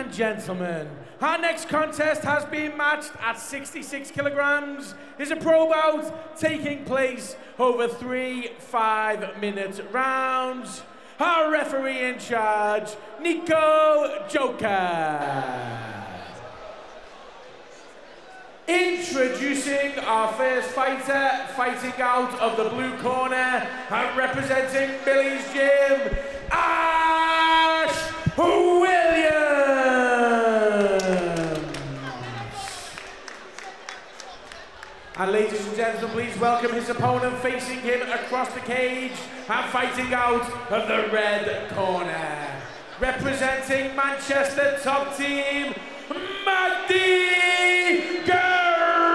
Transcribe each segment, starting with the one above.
and gentlemen, our next contest has been matched at 66 kilograms. Is a pro bout taking place over three five-minute rounds. Our referee in charge, Nico Joker. Introducing our first fighter, fighting out of the blue corner and representing Billy's Gym, Ash Williams. And ladies and gentlemen, please welcome his opponent facing him across the cage and fighting out of the red corner. Representing Manchester top team, Magdi Gereev.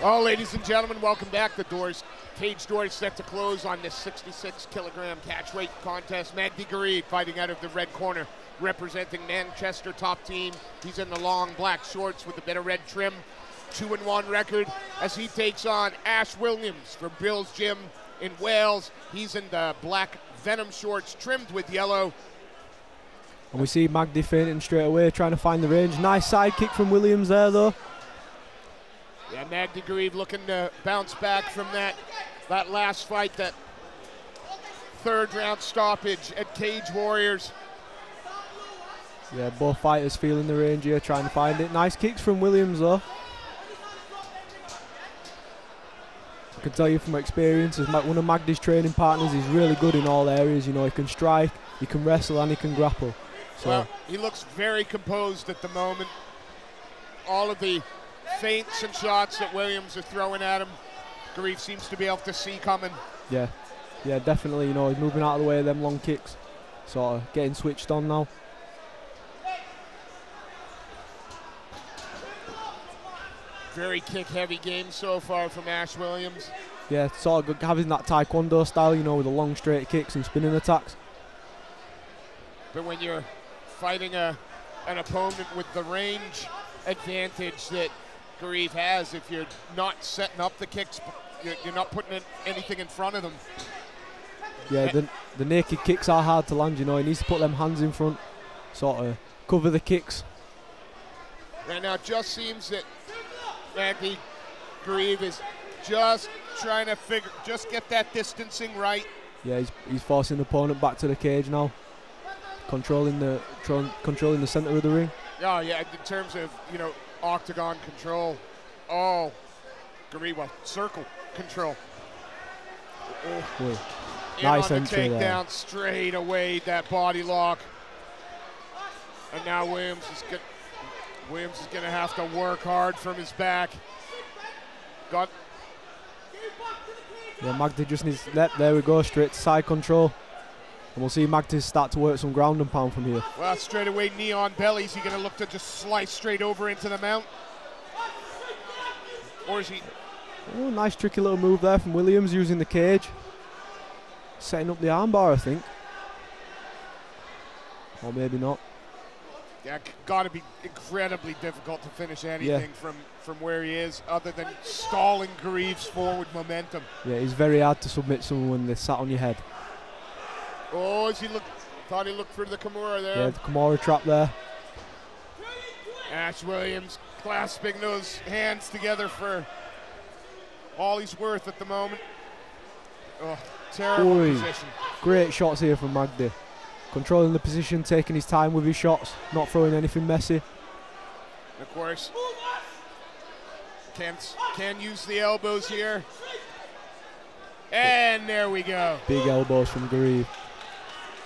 Well, ladies and gentlemen, welcome back. The doors, cage doors set to close on this 66 kilogram catch weight contest. Magdi Gereev fighting out of the red corner, representing Manchester top team. He's in the long black shorts with a bit of red trim. Two and one record as he takes on Ash Williams from Bill's Gym in Wales. He's in the black Venom shorts trimmed with yellow. And we see Magdi feinting straight away, trying to find the range. Nice side kick from Williams there, though. Yeah, Magdi Gereev looking to bounce back from that that last fight, that third round stoppage at Cage Warriors. Yeah, both fighters feeling the range here, trying to find it. Nice kicks from Williams, though. I can tell you from experience, as one of Magdi's training partners, he's really good in all areas. You know, he can strike, he can wrestle, and he can grapple. So Well, he looks very composed at the moment. All of the feints and shots that Williams are throwing at him, Gereev seems to be able to see coming. yeah, yeah, definitely. You know, he's moving out of the way of them long kicks, sort of uh, getting switched on now. Very kick heavy game so far from Ash Williams. Yeah, sort of having that taekwondo style, you know, with the long straight kicks and spinning attacks. But when you're fighting a, an opponent with the range advantage that Gereev has, if you're not setting up the kicks, you're, you're not putting in anything in front of them. Yeah, the, the naked kicks are hard to land, you know. He needs to put them hands in front, sort of cover the kicks. Right now, it just seems that Magdi Gereev is just trying to figure, just get that distancing right. Yeah, he's, he's forcing the opponent back to the cage now, controlling the controlling the center of the ring. Oh yeah, in terms of you know octagon control. Oh, Gereev, well, circle control. Oh, oh. Well, in Nice on the entry there. takedown straight away, that body lock. And now Williams is good. Williams is going to have to work hard from his back. Got yeah, Magdi just needs. Yep, there we go, straight side control, and we'll see Magdi start to work some ground and pound from here. well straight away Neon on belly. Is he going to look to just slice straight over into the mount? Or is he? Oh, nice tricky little move there from Williams using the cage, setting up the armbar, I think, or maybe not. Yeah, got to be incredibly difficult to finish anything from from where he is, other than stalling Gereev's forward momentum. Yeah, it's very hard to submit someone when they're sat on your head. Oh, as he looked, thought he looked for the Kimura there. Yeah, the Kimura trap there. Ash Williams clasping those hands together for all he's worth at the moment. Oh, terrible Oi. position. Great shots here from Magdi. Controlling the position, taking his time with his shots, not throwing anything messy. Of course, can can use the elbows here. And there we go. Big elbows from Gereev.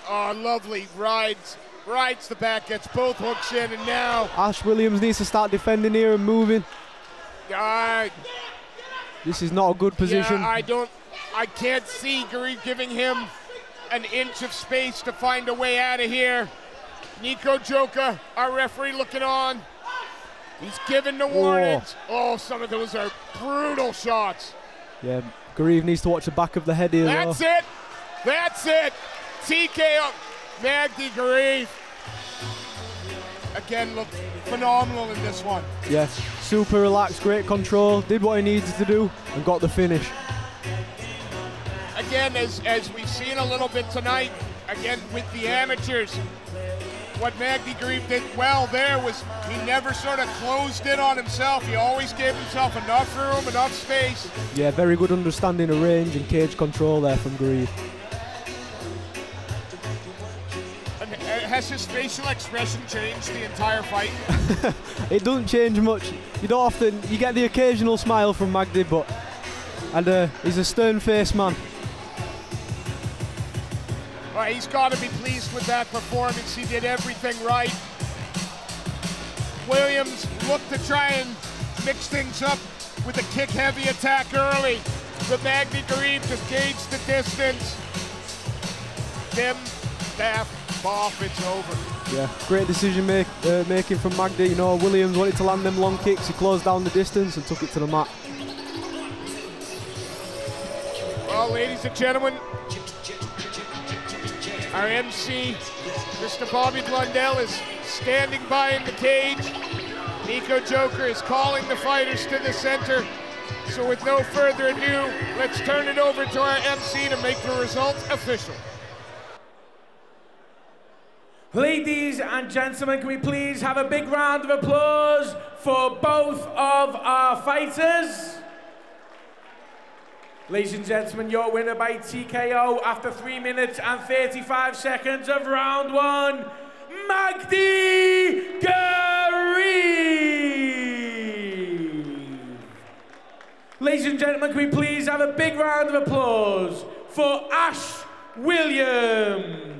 Oh, lovely rides, rides the back, gets both hooks in, and now Ash Williams needs to start defending here and moving. uh, This is not a good position. Yeah, I don't, I can't see Gereev giving him an inch of space to find a way out of here. Nico Joka, our referee, looking on. He's given the oh. warnings. Oh, some of those are brutal shots. yeah, Gereev needs to watch the back of the head here. though. That's it. That's it. TKO. Magdi Gereev. Again, looked phenomenal in this one. Yeah, super relaxed, great control, did what he needed to do, and got the finish. Again, as, as we've seen a little bit tonight, again with the amateurs, what Magdi Gereev did well there was he never sort of closed in on himself. He always gave himself enough room, enough space. Yeah, very good understanding of range and cage control there from Gereev. And uh, has his facial expression changed the entire fight? It doesn't change much. You don't often, you get the occasional smile from Magdi, but and uh, he's a stern-faced man. Right, he's got to be pleased with that performance. He did everything right. Williams looked to try and mix things up with a kick-heavy attack early. But Magdi Gereev just gauged the distance. Tim, staff, off, it's over. Yeah, great decision make, uh, making from Magdi. You know, Williams wanted to land them long kicks. He closed down the distance and took it to the mat. Well, ladies and gentlemen, our MC, Mr. Bobby Blundell, is standing by in the cage. Nico Joker is calling the fighters to the center. So with no further ado, let's turn it over to our MC to make the result official. Ladies and gentlemen, can we please have a big round of applause for both of our fighters? Ladies and gentlemen, your winner by TKO after 3 minutes and 35 seconds of round one, Magdi. Ladies and gentlemen, can we please have a big round of applause for Ash Williams?